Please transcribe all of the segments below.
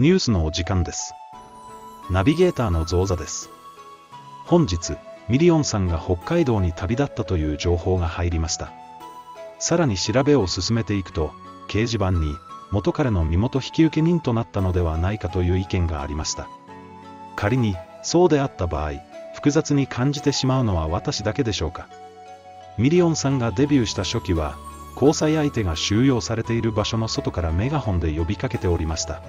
ニュースのお時間です。ナビゲーターの造座です。本日、ミリオンさんが北海道に旅立ったという情報が入りました。さらに調べを進めていくと、掲示板に、元彼の身元引受人となったのではないかという意見がありました。仮に、そうであった場合、複雑に感じてしまうのは私だけでしょうか。ミリオンさんがデビューした初期は、交際相手が収容されている場所の外からメガホンで呼びかけておりました。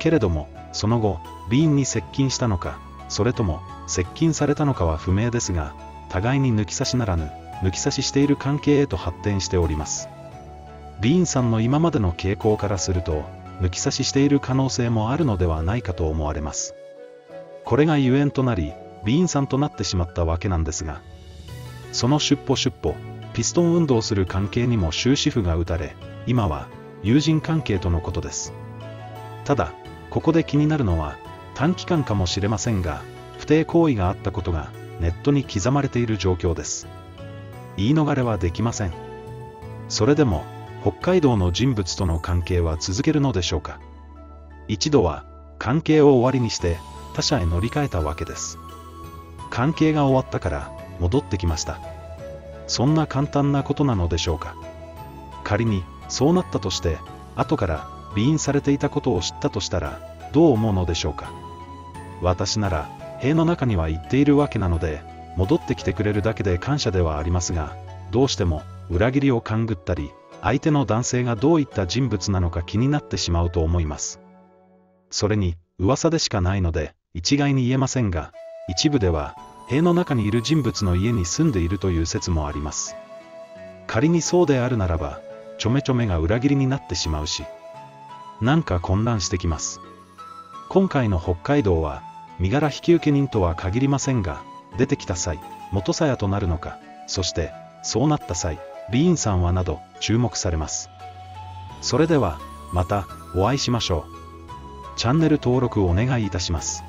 けれども、その後、ビーンに接近したのか、それとも、接近されたのかは不明ですが、互いに抜き差しならぬ、抜き差ししている関係へと発展しております。ビーンさんの今までの傾向からすると、抜き差ししている可能性もあるのではないかと思われます。これがゆえんとなり、ビーンさんとなってしまったわけなんですが、その出歩出歩、ピストン運動する関係にも終止符が打たれ、今は友人関係とのことです。ただ、ここで気になるのは、短期間かもしれませんが、不貞行為があったことがネットに刻まれている状況です。言い逃れはできません。それでも、北海道の人物との関係は続けるのでしょうか。一度は、関係を終わりにして、他者へ乗り換えたわけです。関係が終わったから、戻ってきました。そんな簡単なことなのでしょうか。仮に、そうなったとして、後から、備員されていたことを知ったとしたら、どう思うのでしょうか。私なら、塀の中には行っているわけなので、戻ってきてくれるだけで感謝ではありますが、どうしても、裏切りを勘ぐったり、相手の男性がどういった人物なのか気になってしまうと思います。それに、噂でしかないので、一概に言えませんが、一部では、塀の中にいる人物の家に住んでいるという説もあります。仮にそうであるならば、ちょめちょめが裏切りになってしまうし、なんか混乱してきます。今回の北海道は、身柄引受人とは限りませんが、出てきた際、元さやとなるのか、そして、そうなった際、ビーンさんはなど、注目されます。それでは、また、お会いしましょう。チャンネル登録お願いいたします。